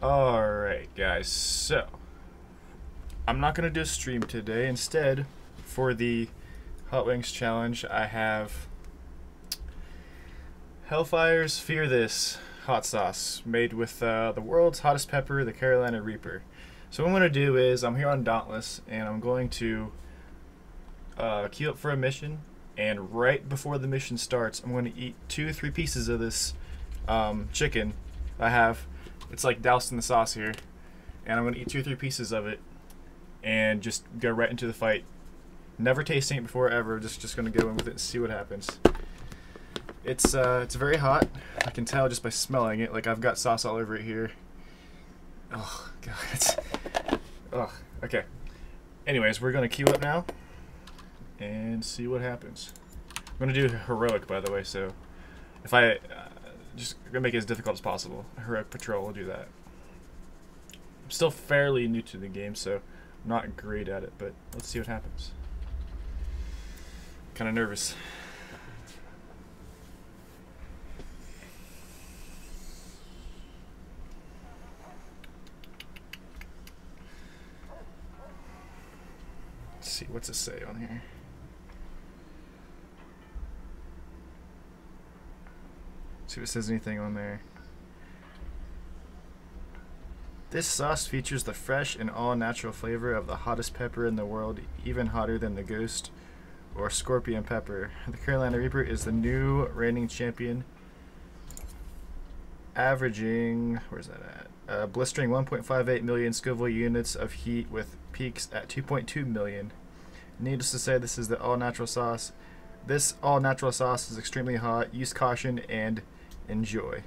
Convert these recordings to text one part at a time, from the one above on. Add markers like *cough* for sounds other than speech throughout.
Alright, guys, so I'm not going to do a stream today. Instead, for the Hot Wings Challenge, I have Hellfire's Fear This hot sauce made with uh, the world's hottest pepper, the Carolina Reaper. So, what I'm going to do is I'm here on Dauntless and I'm going to uh, queue up for a mission. And right before the mission starts, I'm going to eat two, or three pieces of this um, chicken I have it's like doused in the sauce here. And I'm to eat two or three pieces of it and just go right into the fight. Never tasting it before ever. Just just to go in with it and see what happens. It's uh, it's very hot. I can tell just by smelling it. Like I've got sauce all over it here. Oh god. *laughs* It's, oh, okay. Anyways, we're gonna queue up now and see what happens. I'm gonna do heroic, by the way. So if I uh, just gonna make it as difficult as possible. Heroic Patrol will do that. I'm still fairly new to the game, so I'm not great at it, but let's see what happens. Kind of nervous. Let's see, what's it say on here? See if it says anything on there. This sauce features the fresh and all natural flavor of the hottest pepper in the world, even hotter than the ghost or scorpion pepper. The Carolina Reaper is the new reigning champion, averaging, where's that at? Uh, blistering 1.58 million Scoville units of heat with peaks at 2.2 million. Needless to say, this is the all natural sauce. This all natural sauce is extremely hot. Use caution and enjoy.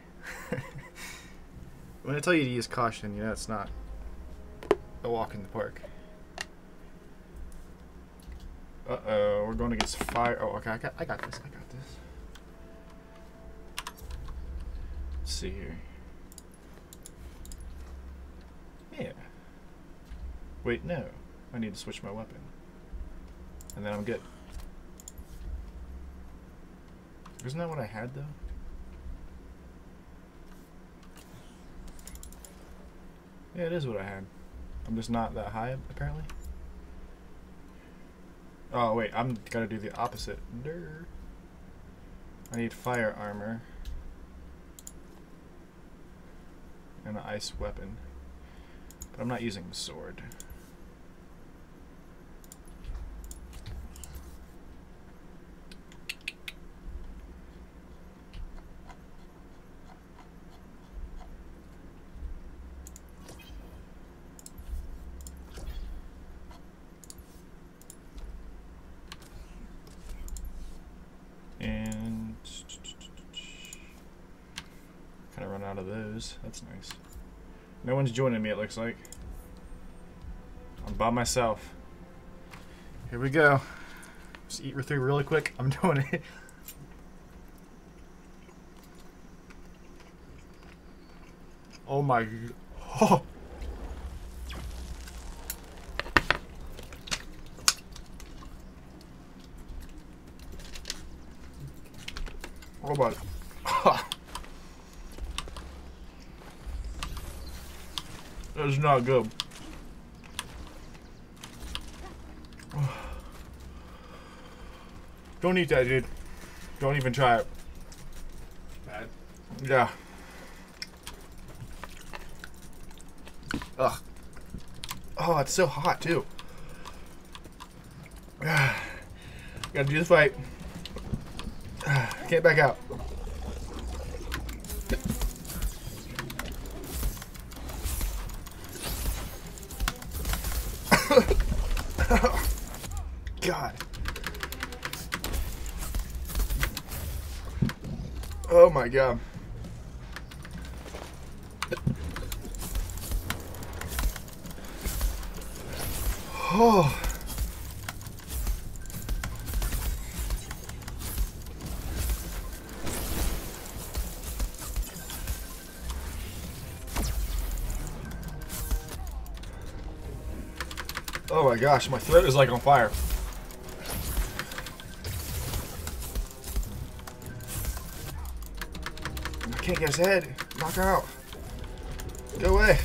*laughs* when I tell you to use caution, you know it's not a walk in the park. Uh oh, we're going against fire. Oh, okay, I got, I got this. I got this. Let's see here. Yeah. Wait, no. I need to switch my weapon. And then I'm good. Isn't that what I had, though? Yeah, it is what I had. I'm just not that high, apparently. Oh, wait, I'm gotta do the opposite. Durr. I need fire armor. And an ice weapon. But I'm not using the sword. Those that's nice. No one's joining me, it looks like. I'm by myself. Here we go. Just eat through really quick. I'm *laughs* doing it. Oh my... *laughs* Oh my... That's not good. *sighs* Don't eat that, dude. Don't even try it. Bad? Yeah. Ugh. Oh, it's so hot, too. *sighs* Gotta do the fight. *sighs* Can't back out. God. Oh my God. Oh. Gosh, my throat is like on fire. I can't get his head. Knock out. Go away.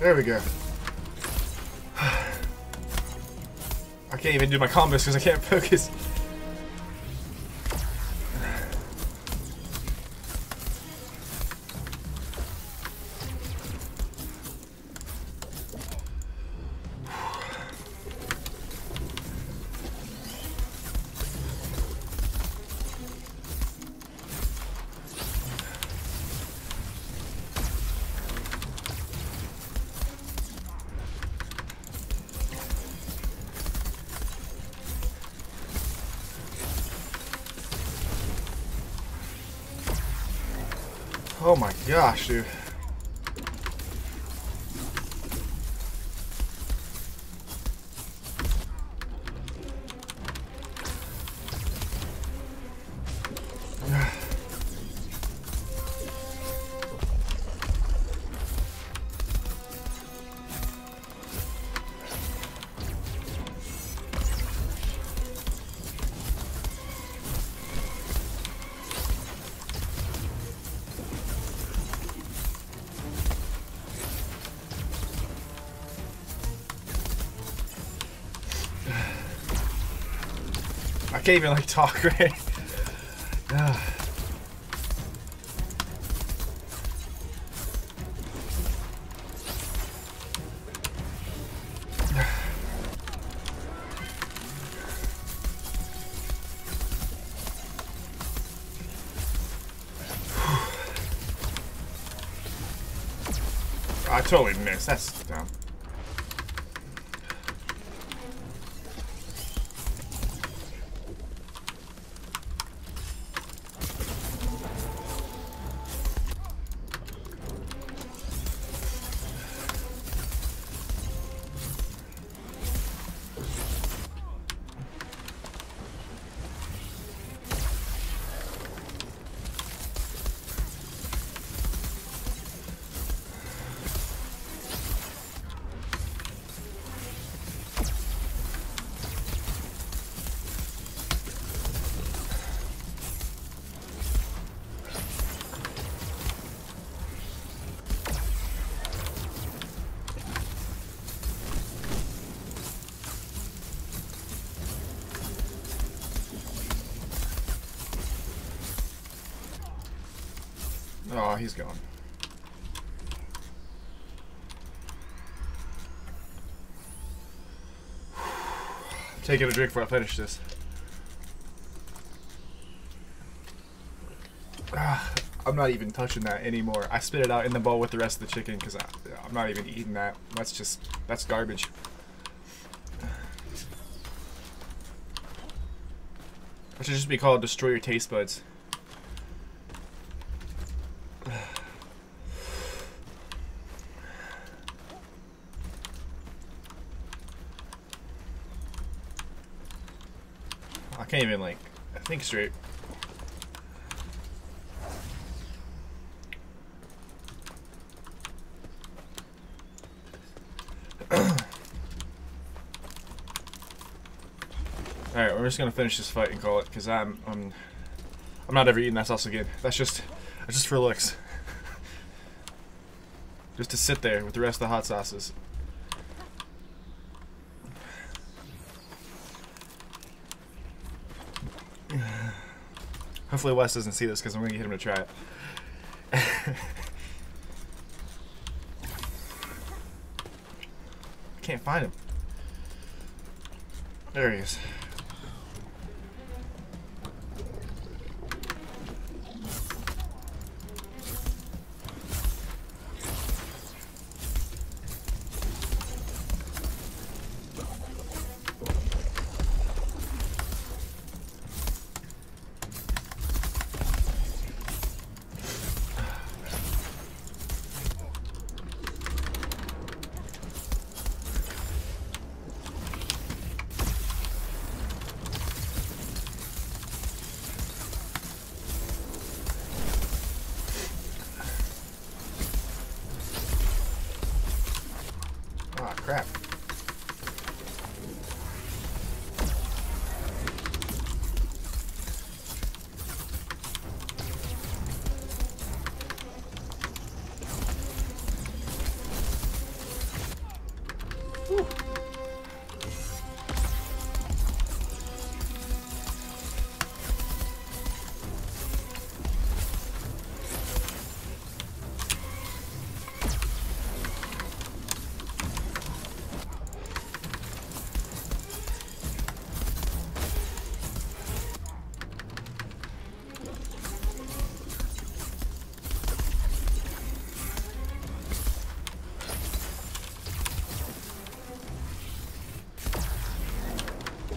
There we go. *sighs* I can't even do my combos because I can't focus. Oh my gosh, dude. Can't even like talk *laughs* right. *sighs* I totally missed. That's dumb. Oh, he's gone. Taking a drink before I finish this. Ah, I'm not even touching that anymore. I spit it out in the bowl with the rest of the chicken because I'm not even eating that. That's just, that's garbage. That should just be called destroy your taste buds. I can't even like think straight. *clears throat* All right, we're just gonna finish this fight and call it because I'm I'm I'm not ever eating that sauce again. That's just that's just for looks. *laughs* just to sit there with the rest of the hot sauces. Hopefully Wes doesn't see this because I'm gonna get him to try it. *laughs* Can't find him. There he is.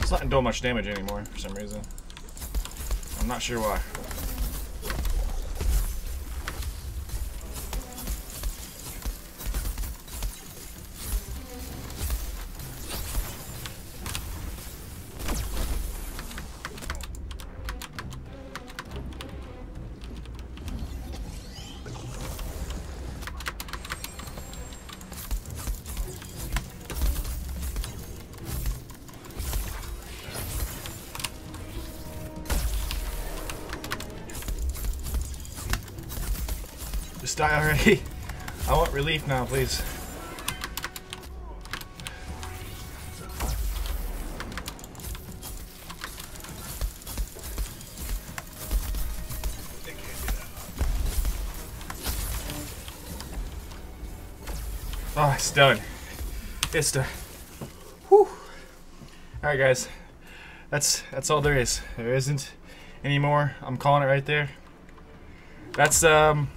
It's not doing much damage anymore for some reason. I'm not sure why. Die already. *laughs* I want relief now, please. Oh, it's done. It's done. Whew. Alright guys. That's that's all there is. There isn't any more. I'm calling it right there. That's um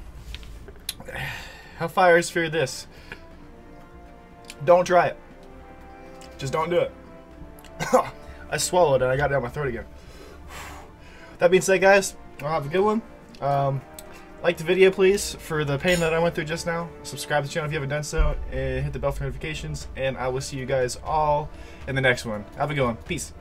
Hellfires fear this. Don't try it. Just don't do it. *coughs* I swallowed and I got down my throat again. That being said, guys, I'll have a good one. Um, like the video, please, for the pain that I went through just now. Subscribe to the channel if you haven't done so, and hit the bell for notifications. And I will see you guys all in the next one. Have a good one. Peace.